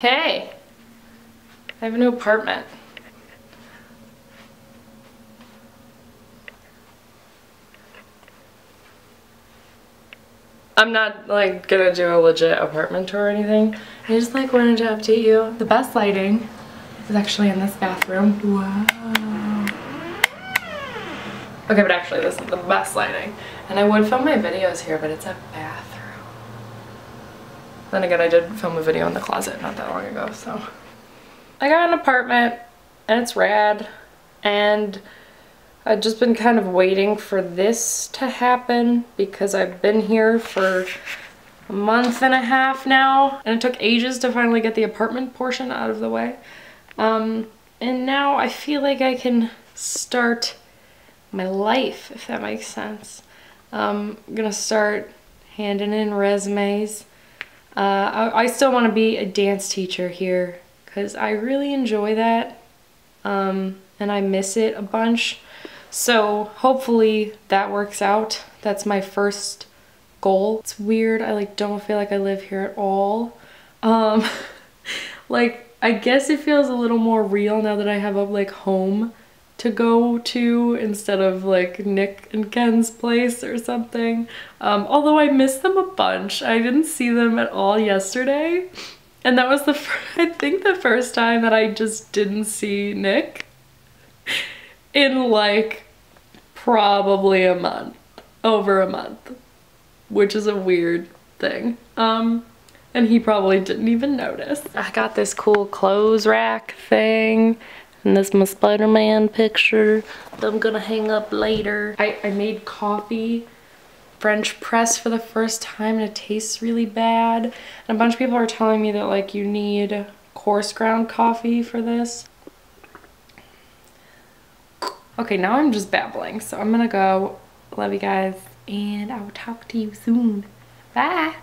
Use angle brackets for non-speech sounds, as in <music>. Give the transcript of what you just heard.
Hey, I have a new apartment. I'm not like gonna do a legit apartment tour or anything. I just like wanted to update you. The best lighting is actually in this bathroom. Wow. Okay, but actually this is the best lighting. And I would film my videos here, but it's a bathroom. Then again, I did film a video in the closet not that long ago, so. I got an apartment and it's rad and I've just been kind of waiting for this to happen because I've been here for a month and a half now and it took ages to finally get the apartment portion out of the way. Um, and now I feel like I can start my life, if that makes sense. Um, I'm gonna start handing in resumes. Uh, I, I still want to be a dance teacher here because I really enjoy that um, and I miss it a bunch. So hopefully that works out. That's my first goal. It's weird. I like don't feel like I live here at all. Um, <laughs> like I guess it feels a little more real now that I have a like home to go to instead of like Nick and Ken's place or something. Um, although I miss them a bunch. I didn't see them at all yesterday. And that was the, <laughs> I think the first time that I just didn't see Nick in like probably a month, over a month, which is a weird thing. Um, and he probably didn't even notice. I got this cool clothes rack thing and this my Spider-Man picture that I'm gonna hang up later. I, I made coffee French press for the first time and it tastes really bad. And a bunch of people are telling me that like you need coarse ground coffee for this. Okay, now I'm just babbling. So I'm gonna go. Love you guys and I will talk to you soon. Bye.